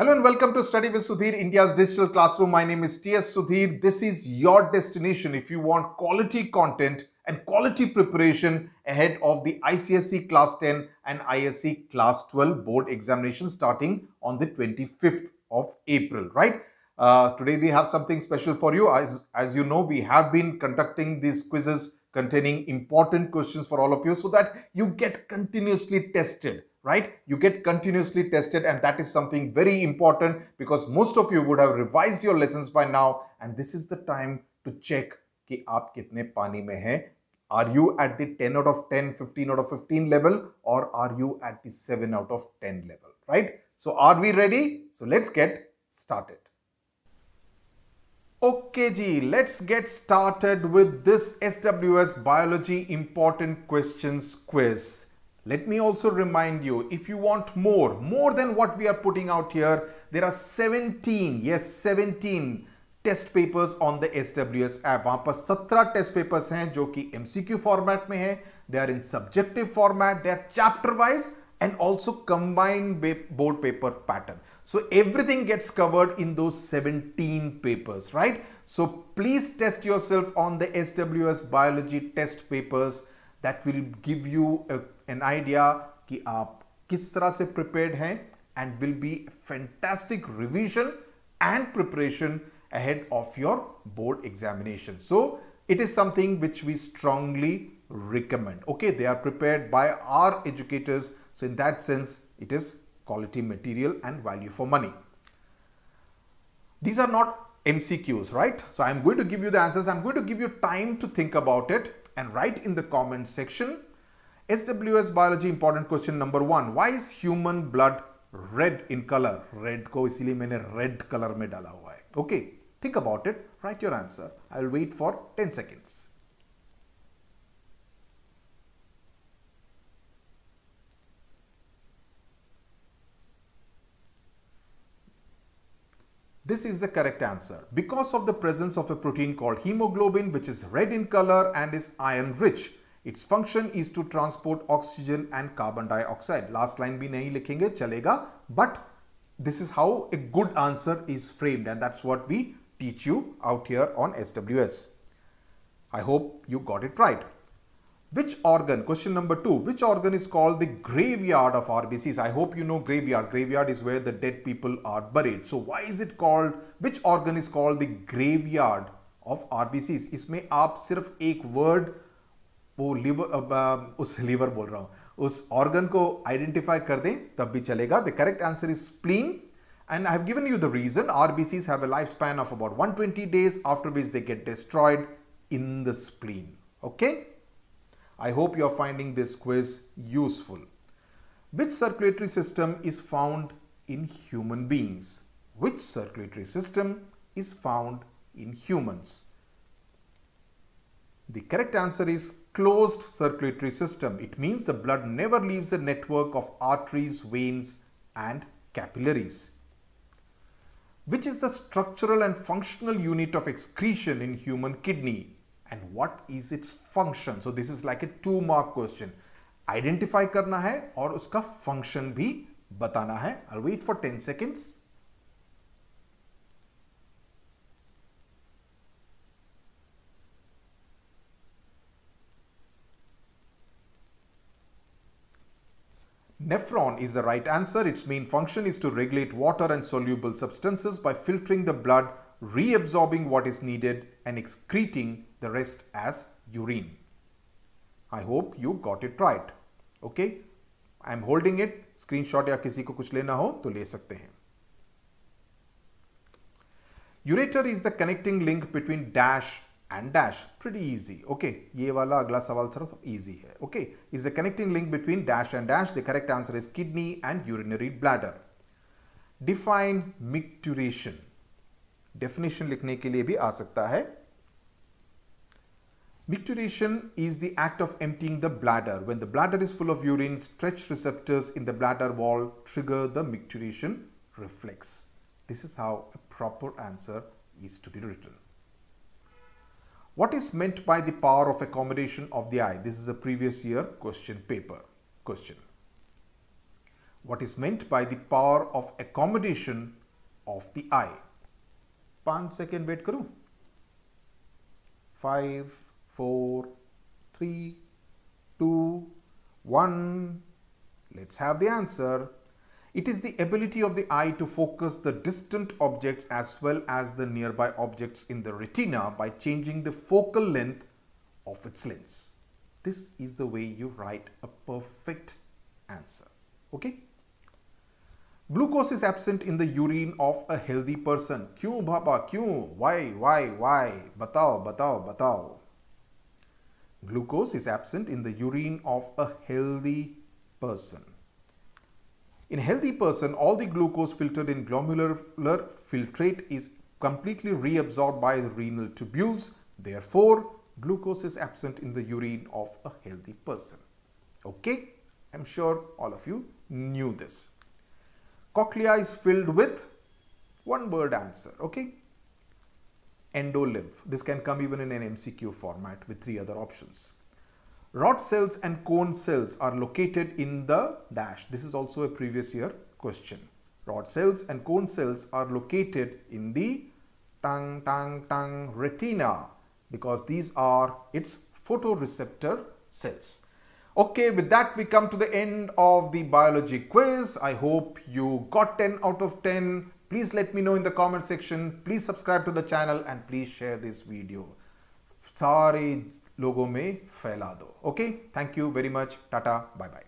Hello and welcome to Study with Sudhir, India's digital classroom. My name is TS Sudhir. This is your destination if you want quality content and quality preparation ahead of the ICSE Class 10 and ISC Class 12 board examination starting on the 25th of April, right? Uh, today we have something special for you. As, as you know, we have been conducting these quizzes containing important questions for all of you so that you get continuously tested right? You get continuously tested and that is something very important because most of you would have revised your lessons by now and this is the time to check कि आप कितने पानी में हैं are you at the 10 out of 10 15 out of 15 level or are you at the 7 out of 10 level right so are we ready so let's get started okay ji let's get started with this sws biology important questions quiz let me also remind you, if you want more, more than what we are putting out here, there are 17, yes 17 test papers on the S W S app वहां पर 17 test papers हैं जो कि MCQ format में है they are in subjective format they our chapter wise and also combined board paper pattern. So everything gets covered in those 17 papers, right? So please test yourself on the SWS biology test papers that will give you a an idea कि आप किस तरह से prepared हैं and will be fantastic revision and preparation ahead of your board examination. So it is something which we strongly recommend. Okay, they are prepared by our educators. So in that sense, it is quality material and value for money. These are not MCQs, right? So I'm going to give you the answers. I'm going to give you time to think about it and write in the comment section SWS biology important question number one. Why is human blood red in color? Red को इसीलिए मैंने red color में डाला हुआ है. Okay, think about it. Write your answer. I'll wait for 10 seconds. This is the correct answer. Because of the presence of a protein called hemoglobin which is red in color and is iron rich. Its function is to transport oxygen and carbon dioxide. Last line भी नहीं लिखेंगे चलेगा but this is how a good answer is framed and that's what we teach you out here on SWS. I hope you got it right. Which organ, question number two, which organ is called the graveyard of RBCs? I hope you know graveyard. Graveyard is where the dead people are buried. So why is it called, which organ is called the graveyard of RBCs? इसमें आप सिर्फ एक word वो liver उस liver बोल रहा हूं उस ऑर्गन को आइडेंटिफाई कर दें तब भी चलेगा the correct answer is spleen and I have given you the reason RBCs have a lifespan of about 120 days after which they get destroyed in the spleen. Okay? I hope you are finding this quiz useful. Which circulatory system is found in human beings? Which circulatory system is found in humans? The correct answer is closed circulatory system. It means the blood never leaves the network of arteries, veins and capillaries. Which is the structural and functional unit of excretion in human kidney and what is its function? So this is like a two mark question. Identify करना है और उसका function भी बताना है. I'll wait for 10 seconds. Nephron is the right answer. Its main function is to regulate water and soluble substances by filtering the blood, reabsorbing what is needed and excreting the rest as urine. I hope you got it right. Okay? I am holding it screenshot या किसी को कुछ लेना हो तो ले सकते हैं। Ureter is the connecting link between dash and dash pretty easy okay ये वाला अगला सवाल सर तो इजी है। Okay is the connecting link between dash and dash the correct answer is kidney and urinary bladder define micturition definition लिखने के लिए भी आ सकता है। Micturition is the act of emptying the bladder. When the bladder is full of urine, stretch receptors in the bladder wall trigger the micturition reflex. This is how a proper answer is to be written. What is meant by the power of accommodation of the eye? This is a previous year question paper question. what is meant by the power of accommodation of the eye. 5 second wait करूं 5 Four, three, two, one. Let's have the answer. It is the ability of the eye to focus the distant objects as well as the nearby objects in the retina by changing the focal length of its lens. This is the way you write a perfect answer. Okay? Glucose is absent in the urine of a healthy person. Q, baba, kyun? Why, why, why? Batao, batao, batao. Glucose is absent in the urine of a healthy person. In a healthy person, all the glucose filtered in glomerular filtrate is completely reabsorbed by the renal tubules. Therefore, glucose is absent in the urine of a healthy person. Okay, I'm sure all of you knew this. Cochlea is filled with one word answer. Okay, endolymph. This can come even in an MCQ format with three other options. Rod cells and cone cells are located in the dash. This is also a previous year question. Rod cells and cone cells are located in the tang tang tang retina because these are its photoreceptor cells. Okay, with that we come to the end of the biology quiz. I hope you got 10 out of 10. Please let me know in the comment section. Please subscribe to the channel and please share this video. Sorry लोगों में फैला दो okay thank you very much tata bye bye